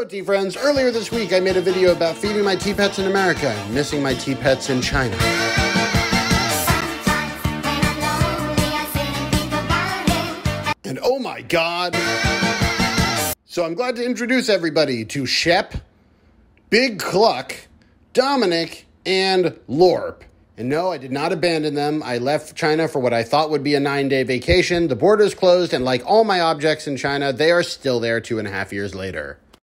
Hello, tea friends. Earlier this week, I made a video about feeding my tea pets in America and missing my tea pets in China. And oh my god! So I'm glad to introduce everybody to Shep, Big Cluck, Dominic, and Lorp. And no, I did not abandon them. I left China for what I thought would be a nine day vacation. The borders closed, and like all my objects in China, they are still there two and a half years later.